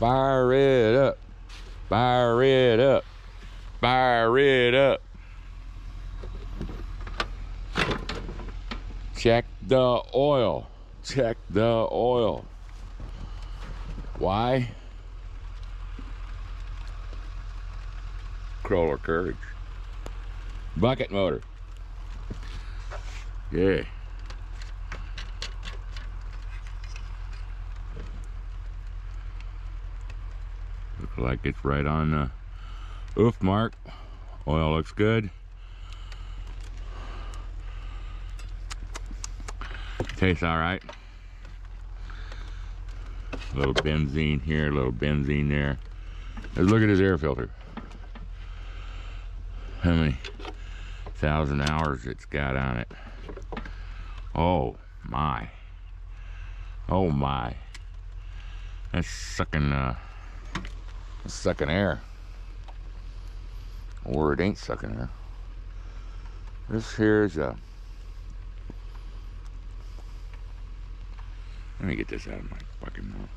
Fire it up. Fire it up. Fire it up. Check the oil. Check the oil. Why? Crawler courage. Bucket motor. Yeah. Like it's right on the oof mark. Oil looks good. Tastes all right. A little benzene here, a little benzene there. Let's look at his air filter. How many thousand hours it's got on it. Oh my. Oh my. That's sucking uh that's sucking air. Or it ain't sucking air. This here's a Let me get this out of my fucking mouth.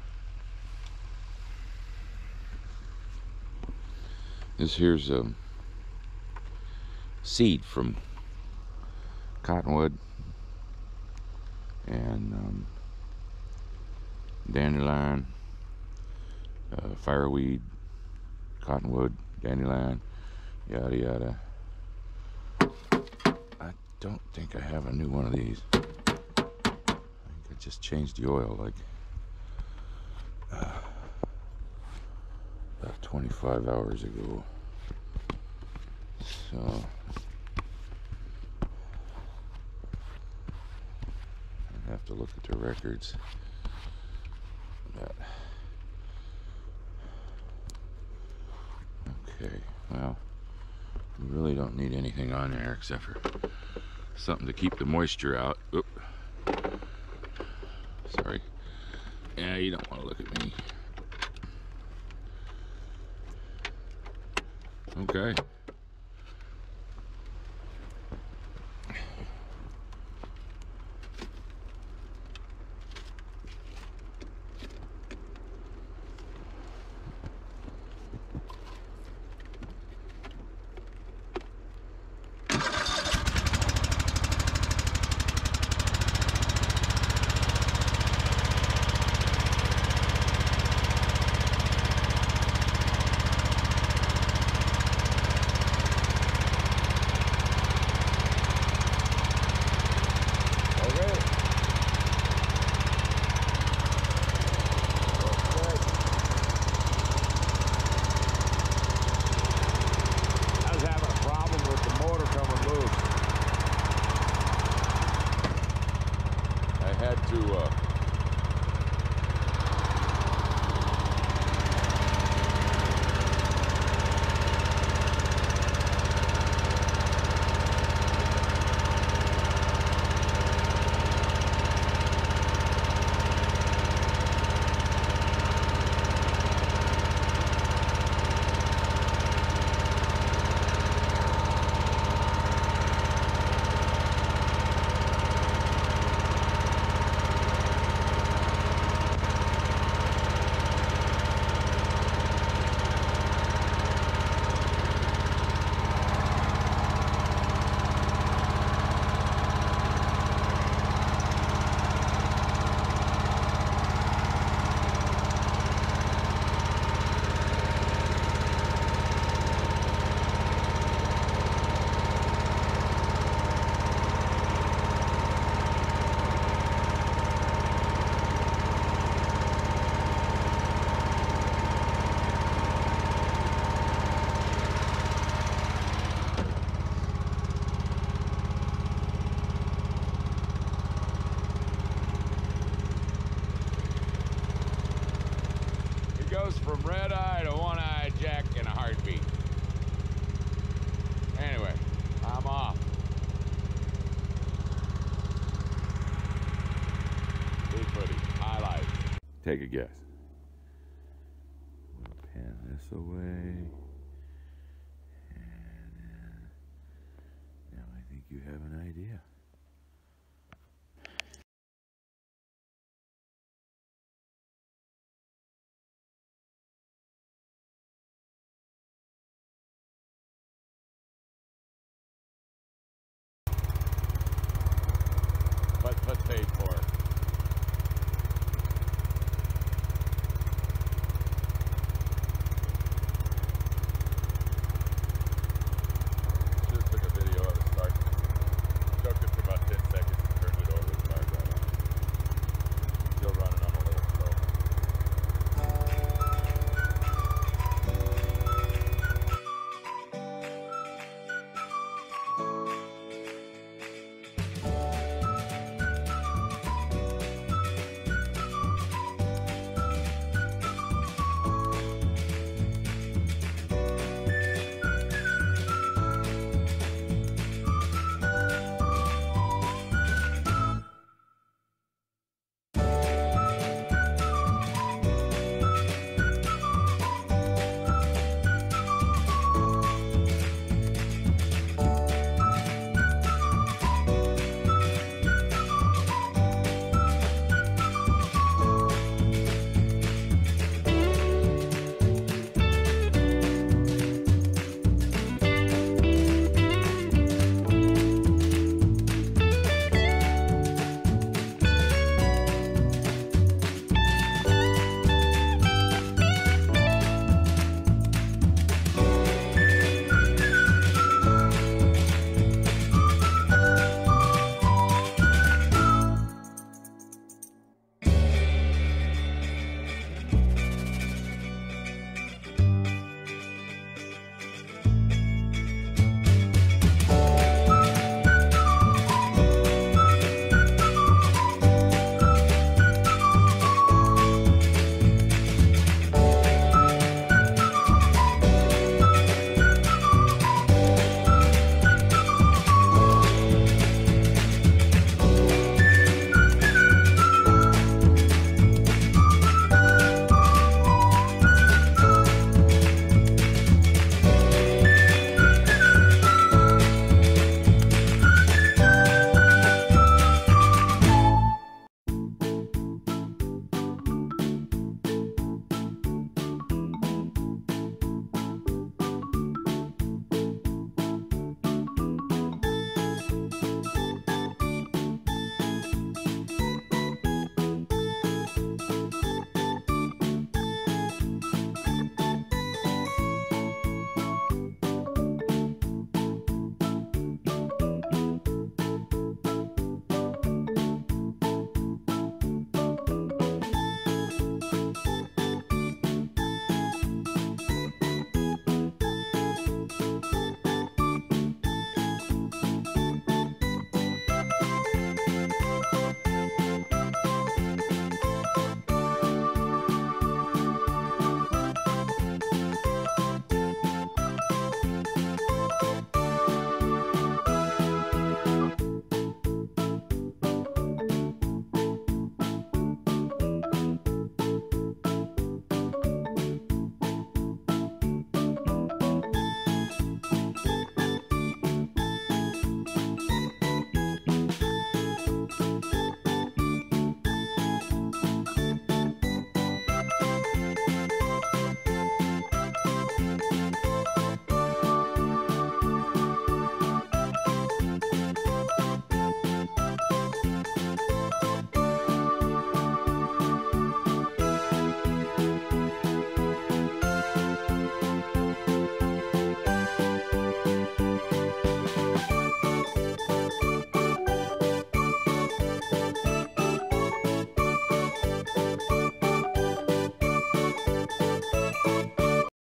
This here's a seed from cottonwood and um, dandelion, uh, fireweed, cottonwood, dandelion, yada yada. I don't think I have a new one of these. I think I just changed the oil like uh, about 25 hours ago. So I have to look at the records. But, okay, well, we really don't need anything on there except for something to keep the moisture out. Oop. Sorry. Yeah, you don't want to look at me. Okay. red eye to one eye jack in a heartbeat. Anyway, I'm off. Blue footy, highlight. Take a guess. We'll pan this away. And uh, now I think you have an idea.